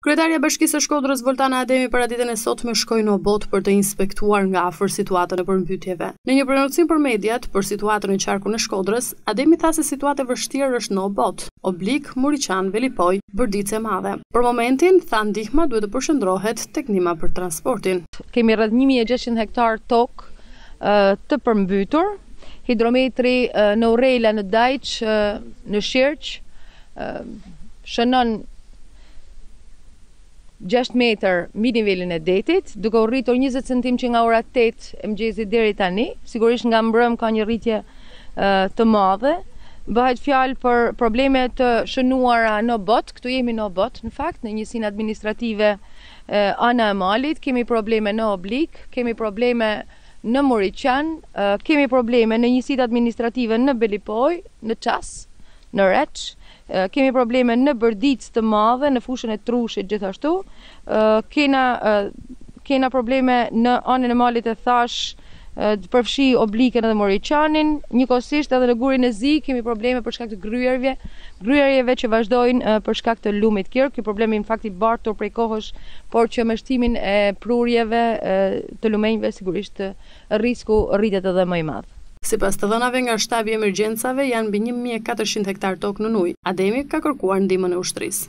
Kryetarja e Bashkisë së Shkodrës, Voltana Ademi paraditen e sotme shkoi në Obot për të inspektuar nga afër situatën e përmbytjeve. Në një prononcim për mediat, për situatën në qarkun e Shkodrës, Ademi tha se situata e vështirë është në Obot, Oblik, Muriqan, Velipojë, Bërdicë e Madhe. Për momentin, tha ndihma duhet të përqendrohet tek ndihma për transportin. Kemi rreth një mijë e gjashtëqind hektarë tokë të përmbytur. Hidrometri në Urela, në Dajç, në Shirq, shënon 6 metër mbi nivelin e detit, duke u rritur 20 centim që nga ora 8 e mëngjesit deri tani, sigurisht nga mbrëm ka një rritje të madhe, bëhet fjalë për probleme të shënuara në Obot, këtu jemi në Obot, në fakt, në njësinë administrative Ana e Malit, kemi probleme në Oblik, kemi probleme në Muriqan, kemi probleme në njësitë administrative në Velipojë, në Ças, në Reç, kemi probleme në Bërdicë të Madhe, në fushën e Trushit gjithashtu, kena kena probleme në Anën e Malit, e thashë, përfshi Oblikën edhe Muriqanin, njëkohësisht edhe në Gurin e Zi kemi probleme për shkak të gërryerjeve, gërryerjeve që vazhdojnë për shkak të lumit Kir. Ky problem në fakt i bartur prej kohësh, por që me shtimin e prurjeve të lumenjve sigurisht risku rritet edhe më i madh. Sipas të dhënave nga Shtabi i Emergjencave, janë mbi një mijë e katërqind hektarë tokë nën ujë. Ademi ka kërkuar ndihmën e ushtrisë.